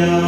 Aleluia.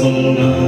Sona.